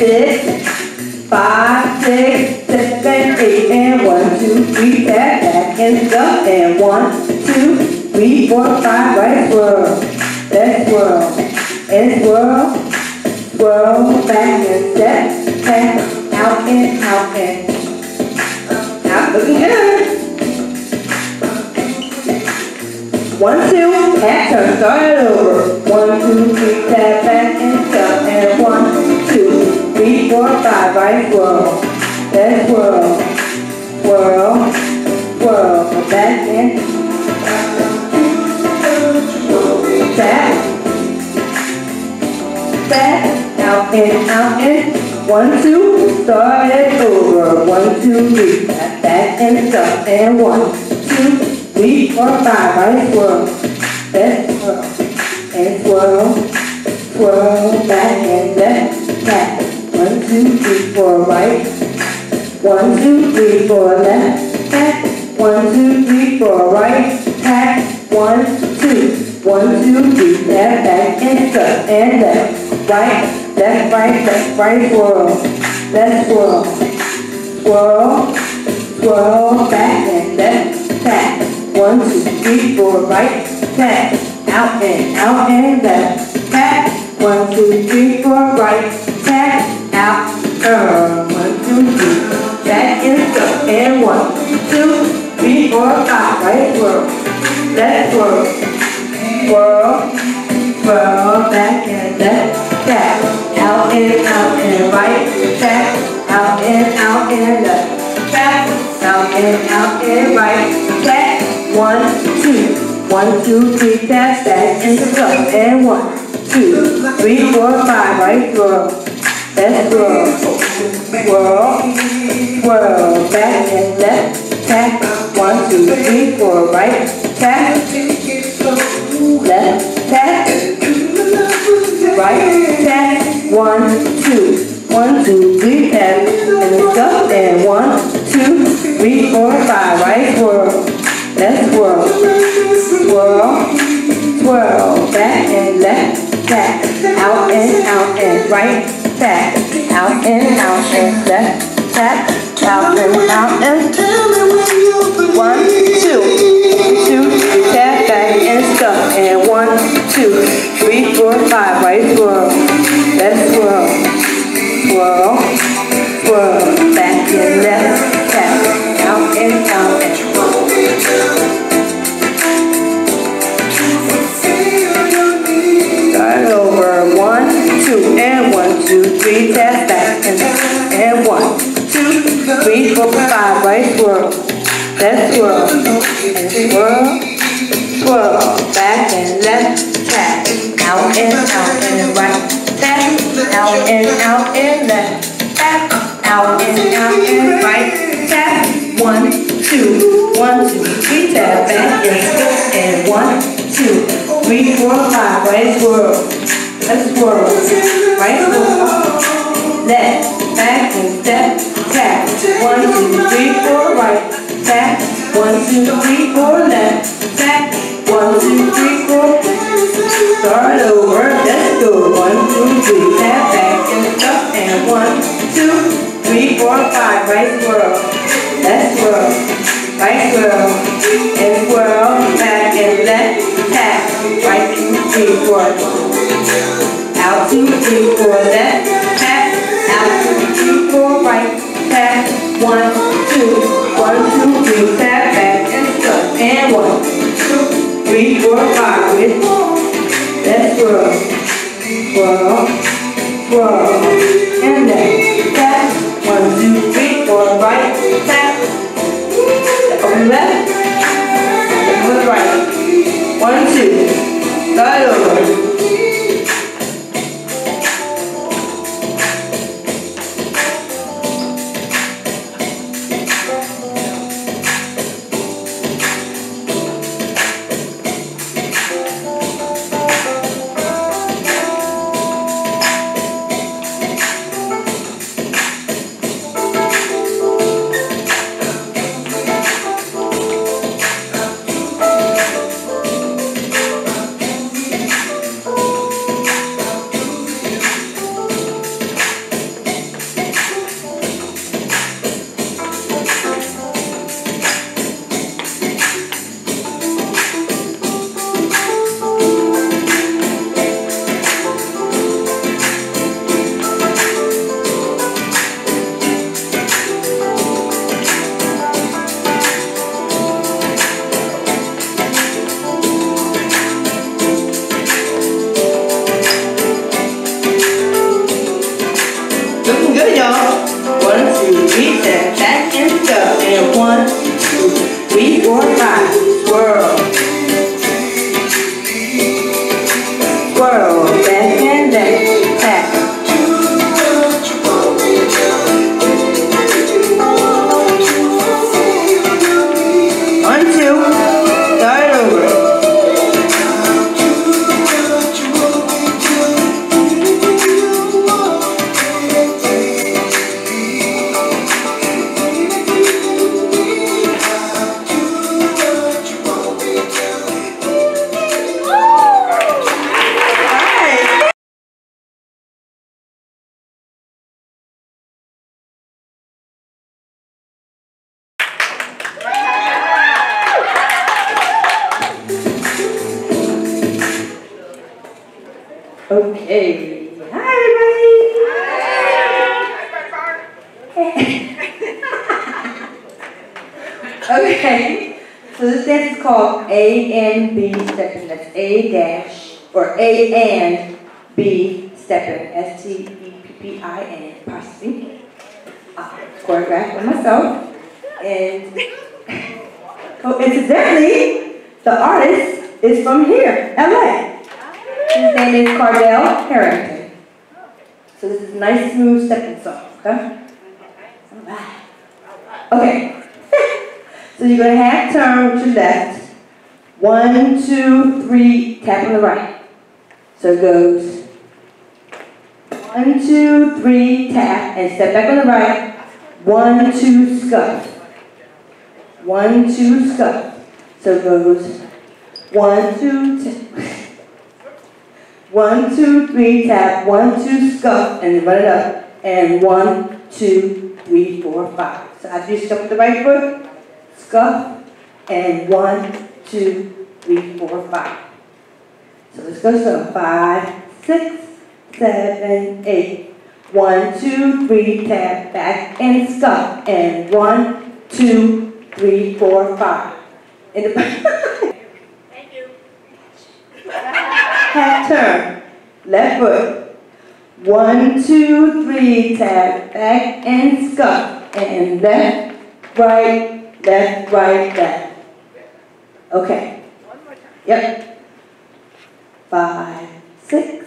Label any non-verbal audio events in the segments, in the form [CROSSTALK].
five, six, seven, eight, and one, two, three, tap, back and stuff, and one, two, three, four, five, right, swirl, left swirl, and swirl, swirl, back and step, tap, out and out and out, looking good. One, two, turn, start it over. One, two, three, tap, five, right, swirl, left swirl, swirl, swirl, back and back, back, out and out and one, two, start it over. One, two, three, back, back and stop, and one, two, three, four, five, right, swirl, left swirl, and swirl, swirl, back and left, back. Two, three, four, right. One, two, three, four, left, back. One, two, three, four, right, back. One, two, one, two, three, left, back, and up, and left, right, left, right, left, right, swirl, left swirl, swirl, swirl, back and left, back. One, two, three, four, right, back, out and out and left, back. One, two, three, four, right, back, out, uh, one, two, three, back and up, and one, two, three, four, five, right, swirl, left swirl, swirl, swirl, back and left, back, out and out and right, back, out and out and left, back, out and out and right, back, one, two, one, two, three, tap, back, and up, and one, two, three, four, five, right, swirl, left swirl, swirl, swirl, back and left, tap, one, two, three, four, right, tap, left, tap, right, tap, one, two, one, two, three, tap, and stuff, and one, two, three, four, five, right, swirl, left swirl, swirl, swirl, back and left, back, out and out and right, back, out and out and left, back, out and out and one, two, two, tap back and stuff, and one, two, three, four, five, right swirl, left swirl, swirl, swirl, back and left, back, out and out four, five, right? Swirl, left swirl, and swirl, swirl, back and left, tap, out and out and right, tap, out and out and left, tap, out and out and right, tap, one, two, one, two, three, tap, back and skip, and one, two, three, four, five, right? Swirl, left swirl, right? Swirl, left, back and step, tap, one, two, three, four, right, tap, one, two, three, four, left, tap, one, two, three, four, start over, let's go, one, two, three, tap, back and up, and one, two, three, four, five, right swirl, left swirl, right swirl, and swirl, back and left, tap, right, two, three, four, out, two, three, four, left, tap, out, two, three, four, right, tap, one, two, one, two, three, tap, back and stuff, and one, two, three, four, five, let's swirl, swirl, swirl, and then tap, one, two, three, four, right, tap, over left, agora o Igor Barros. Okay. Hi, [LAUGHS] everybody. okay. So this dance is called A and B stepping. That's A dash or A and B stepping. S T E P P I N apostrophe. Uh, choreographed by myself. And [LAUGHS] coincidentally, the artist is from here, LA. His name is Cardell Harrington. So this is a nice, smooth stepping song, okay? Okay. [LAUGHS] so you're gonna half turn with your left. One, two, three, tap on the right. So it goes one, two, three, tap, and step back on the right. One, two, scuff. One, two, scuff. So it goes one, two, tap. One, two, three, tap, one, two, scuff, and run it up. And one, two, three, four, five. So after you scuff the right foot, scuff, and one, two, three, four, five. So let's go slow. Five, six, seven, eight. One, two, three, tap, back, and scuff. And one, two, three, four, five. In the [LAUGHS] Thank you. Half turn, left foot. One, two, three, tap, back and scuff, and left, right, left, right, left. Okay. Yep. Five, six,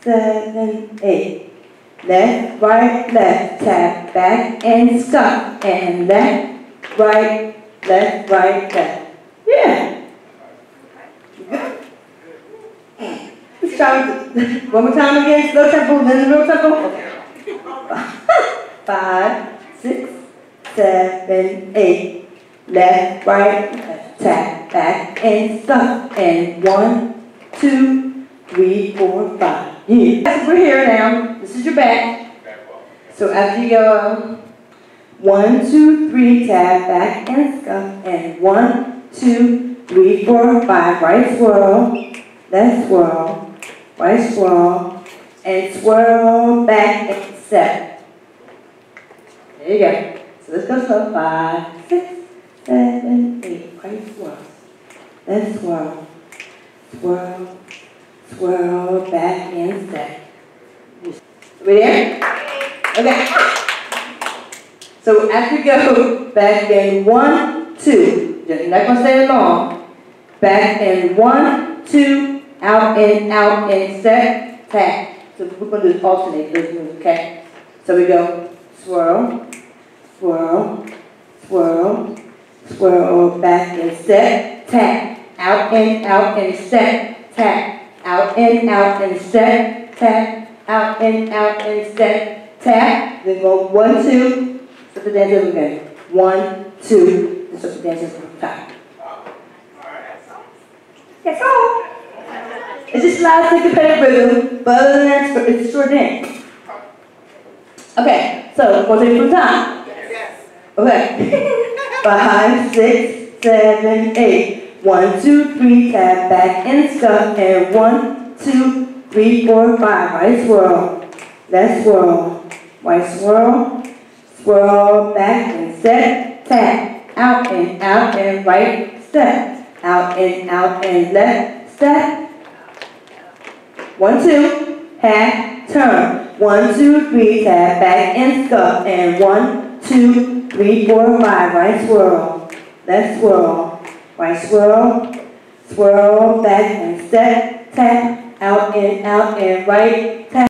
seven, eight. Left, right, left, tap, back and scuff, and left, right, left, right, left. Yeah. It one more time again, slow tempo, then the real tempo. [LAUGHS] Five, six, seven, eight. Left, right, left, tap, back and stop. And one, two, three, four, five. Yeah. We're here now. This is your back. So after you go, one, two, three, tap, back and scuff. And one, two, three, four, five. Right swirl, left swirl, right swirl, and swirl back and step. There you go. So let's go slow. Five, six, seven, eight. Right swirl, left swirl, swirl, swirl back and step. We there? Okay. So after you go back in one, two, you're not gonna stay long. Back and one, two, out and out and set, tap. So we're gonna do alternate those moves, okay? So we go swirl, swirl, swirl, swirl, back and set, tap. Out and out and set, tap. Out and out and set, tap. Out and out and set, tap. Then go one, two, Start the dance again. One, two, start the dance over time. That's all. It's just loud syncopated rhythm, but other than that, it's a short dance. Okay, so we'll take it from time. Yes. Okay. [LAUGHS] Five, six, seven, eight. One, two, three, tap back and scuff. And one, two, three, four, five. Right swirl. Left swirl. Right swirl. Swirl back and set. Tap. Out and out and right step. Out and out and left step. One, two, half, turn. One, two, three, tap, back and scuff. And one, two, three, four, five, right swirl. Left swirl. right swirl, swirl back and step, tap, out and out and right,